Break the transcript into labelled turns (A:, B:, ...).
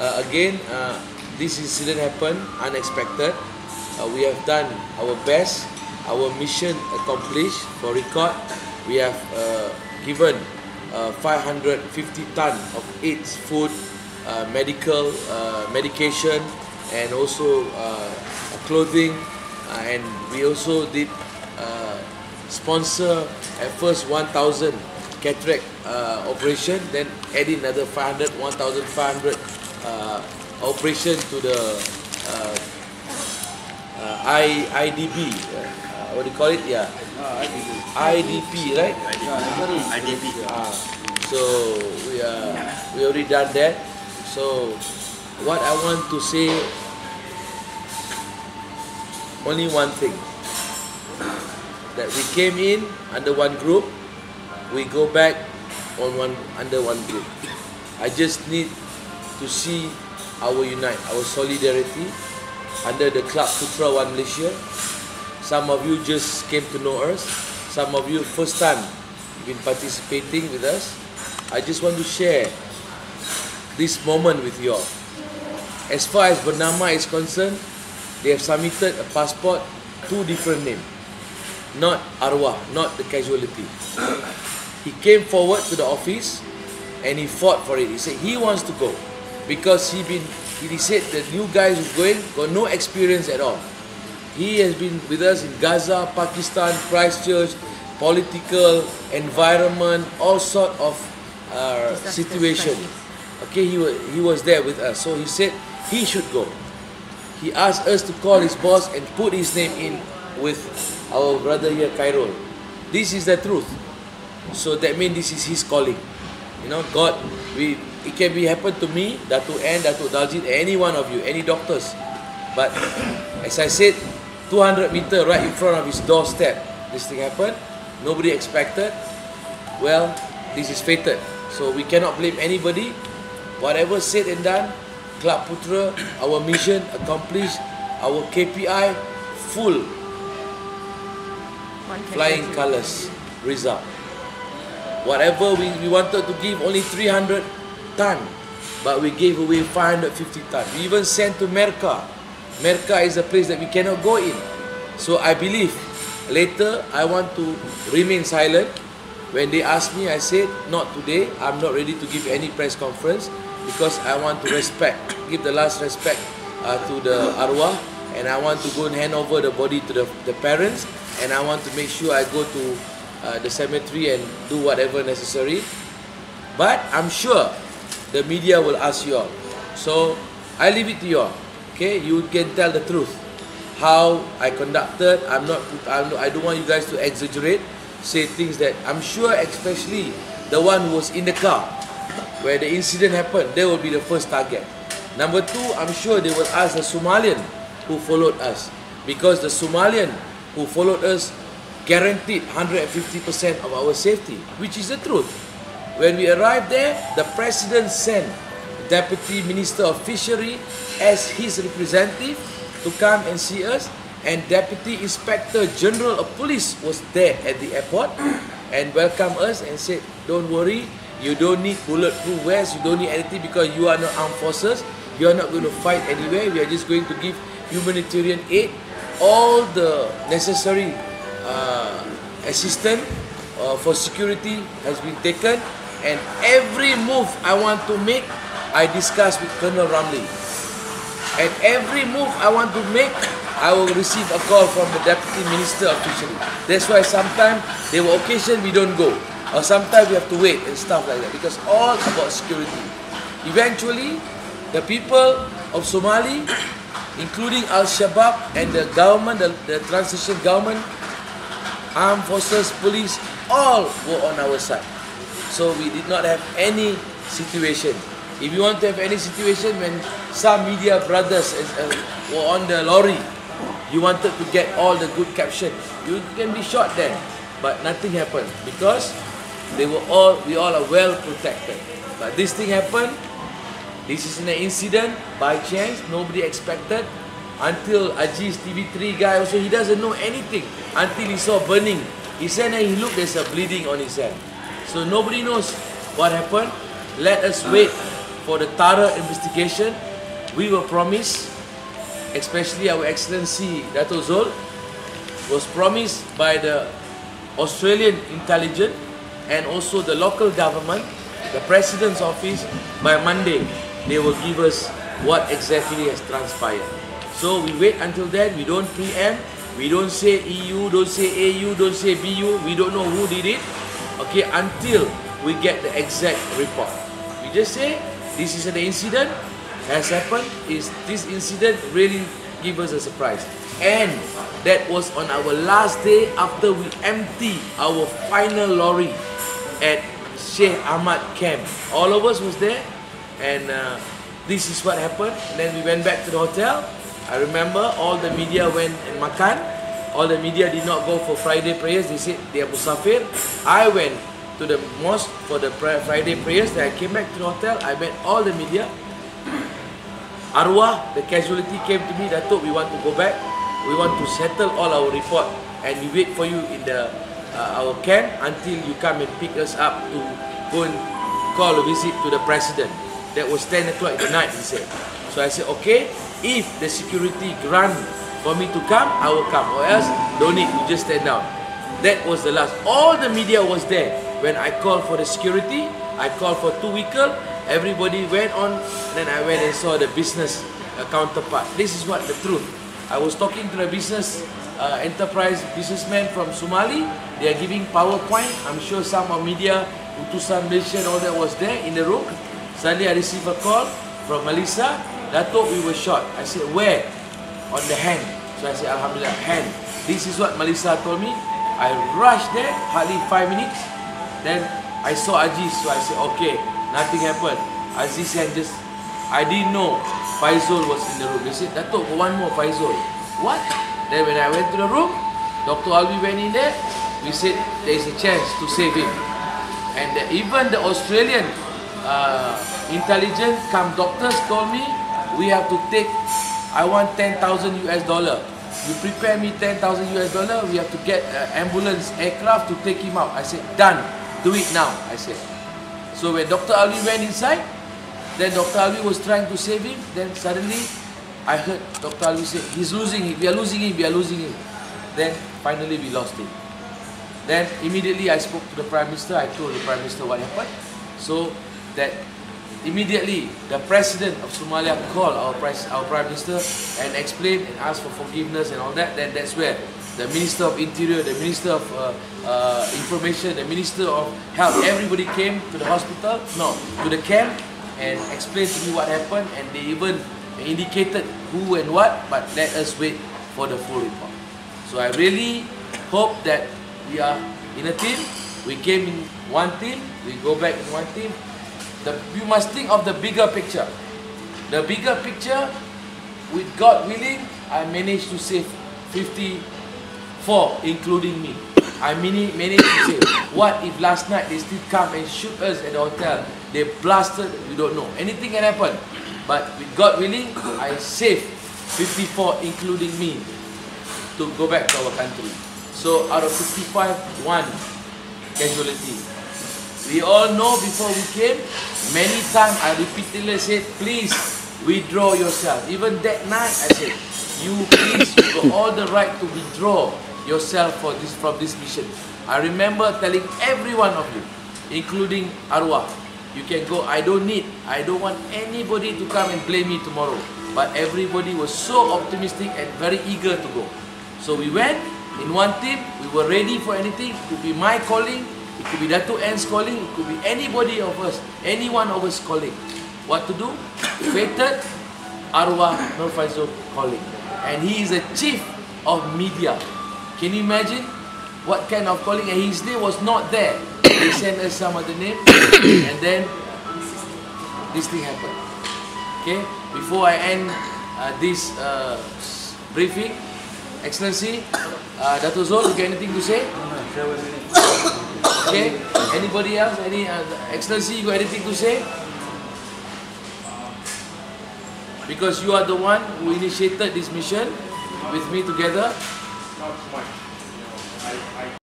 A: uh, again, uh, this incident happened unexpected. Uh, we have done our best. Our mission accomplished. For record, we have uh, given uh, 550 ton of AIDS food, uh, medical medication, and also clothing. And we also did sponsor at first 1,000 cataract operation, then add in another 500, 1,500 uh, operation to the uh, uh, I, IDB. Uh, what do you call it? Yeah. IDP, right?
B: IDP.
A: Ah, so we are we already done that. So what I want to say only one thing that we came in under one group, we go back on one under one group. I just need to see our unite, our solidarity under the Club Putra One Malaysia. Some of you just came to know us. Some of you first time been participating with us. I just want to share this moment with you all. As far as Bernama is concerned, they have submitted a passport, two different names. Not arwah, not the casualty. He came forward to the office and he fought for it. He said he wants to go because he been he said the new guys who's going got no experience at all. He has been with us in Gaza, Pakistan, Christchurch, political environment, all sort of uh, situation. Okay, he was he was there with us, so he said he should go. He asked us to call his boss and put his name in with our brother here, Cairo. This is the truth. So that means this is his calling. You know, God, we it can be happen to me, Datu N, Datu Daljit, any one of you, any doctors. But as I said, 200 meter right in front of his doorstep, this thing happened. Nobody expected. Well, this is fated. So we cannot blame anybody. Whatever said and done, Club Putra, our mission accomplished, our KPI full flying colours result. Whatever we, we wanted to give only 300 ton, but we gave away 550 ton. We even sent to Merka. Merka is a place that we cannot go in. So I believe later I want to remain silent. When they ask me, I said, not today. I'm not ready to give any press conference because I want to respect, give the last respect uh, to the arwah and I want to go and hand over the body to the, the parents and I want to make sure I go to uh, the cemetery and do whatever necessary. But I'm sure the media will ask you all. So I leave it to you all. Okay, you can tell the truth. How I conducted. I'm not. I'm not I don't want you guys to exaggerate. Say things that I'm sure, especially the one who was in the car where the incident happened. They will be the first target. Number two, I'm sure they will ask the Somalian who followed us because the Somalian who followed us guaranteed 150% of our safety, which is the truth. When we arrived there, the president sent Deputy Minister of Fishery as his representative to come and see us and Deputy Inspector General of Police was there at the airport and welcomed us and said, don't worry, you don't need bulletproof vests, you don't need anything because you are not armed forces, you are not going to fight anywhere, we are just going to give humanitarian aid, all the necessary uh, assistance uh, for security has been taken and every move I want to make, I discuss with Colonel Ramley. And every move I want to make, I will receive a call from the Deputy Minister of Fishery. That's why sometimes there were occasions we don't go. Or sometimes we have to wait and stuff like that. Because all about security. Eventually, the people of Somali, including Al-Shabaab and the government, the, the transition government, armed forces, police, all were on our side. So we did not have any situation. If you want to have any situation when some media brothers uh, were on the lorry, you wanted to get all the good caption, you can be shot then. But nothing happened because they were all, we all are well protected. But this thing happened, this is an incident by chance, nobody expected. Until Aziz TV3 guy also, he doesn't know anything until he saw burning. He said and he looked, there's a bleeding on his hand. So nobody knows what happened. Let us wait for the thorough investigation. We were promised, especially our Excellency Dato Zul, was promised by the Australian intelligence and also the local government, the President's office, by Monday, they will give us what exactly has transpired. So we wait until then, we don't preempt, we don't say EU, don't say AU, don't say BU, we don't know who did it, okay, until we get the exact report. We just say, this is an incident, has happened, is this incident really give us a surprise. And that was on our last day after we empty our final lorry at Sheikh Ahmad camp. All of us was there and uh, this is what happened. And then we went back to the hotel. I remember all the media went and makan. All the media did not go for Friday prayers. They said they are musafir. I went to the mosque for the Friday prayers. Then I came back to the hotel. I met all the media. Arwah, the casualty came to me. Datuk, we want to go back. We want to settle all our report. And we wait for you in the uh, our camp until you come and pick us up to go and call a visit to the president. That was 10 o'clock at night, he said. So I said, okay, if the security grant for me to come, I will come. Or else, don't need, you just stand down. That was the last. All the media was there. When I called for the security, I called for two vehicle, everybody went on, then I went and saw the business uh, counterpart. This is what the truth. I was talking to the business uh, enterprise businessman from Somali. They are giving PowerPoint. I'm sure some of media, Utusan Malaysia all that was there in the room. Suddenly I received a call from Melissa. Dato, we were shot. I said, where? On the hand. So I said, Alhamdulillah, hand. This is what Melissa told me. I rushed there, hardly five minutes. Then I saw Aziz, so I said, okay, nothing happened. Aziz and just, I didn't know Faizul was in the room. They said, Dato, one more Faizul. What? Then when I went to the room, Dr. Alwi went in there. We said there is a chance to save him. And the, even the Australian uh, intelligence come doctors told me we have to take. I want 10,000 US dollar. You prepare me 10,000 US dollar. We have to get uh, ambulance aircraft to take him out. I said done. Do it now. I said. So when Dr. Alwi went inside, then Dr. Alwi was trying to save him. Then suddenly I heard Dr. Alwi say, he's losing him, we are losing him, we are losing him. Then finally we lost him. Then immediately I spoke to the Prime Minister, I told the Prime Minister what happened. So that immediately the President of Somalia called our, our Prime Minister and explained and asked for forgiveness and all that. Then that's where the Minister of Interior, the Minister of uh, uh, Information, the Minister of Health, everybody came to the hospital, no, to the camp and explained to me what happened and they even indicated who and what, but let us wait for the full report. So I really hope that we are in a team. We came in one team. We go back in one team. The, you must think of the bigger picture. The bigger picture, with God willing, I managed to save 54, including me. I managed to save. What if last night they still come and shoot us at the hotel? They blasted, we don't know. Anything can happen. But with God willing, I saved 54, including me, to go back to our country. So out of 55, one casualty. We all know before we came, many times I repeatedly said, please withdraw yourself. Even that night I said, you please, you got all the right to withdraw yourself for this from this mission. I remember telling every one of you, including Arwah, you can go. I don't need, I don't want anybody to come and blame me tomorrow. But everybody was so optimistic and very eager to go. So we went in one team, we were ready for anything. to be my calling, it could be Dato N's calling, it could be anybody of us, any one of us calling. What to do? Fated Arwah Nur Faizul calling. And he is a chief of media. Can you imagine what kind of calling? And his name was not there they sent us some other name and then this thing happened okay before I end uh, this uh, briefing excellency uh, Dato Zul you got anything to say okay? Anybody else? Any uh, excellency you got anything to say? Because you are the one who initiated this mission with me together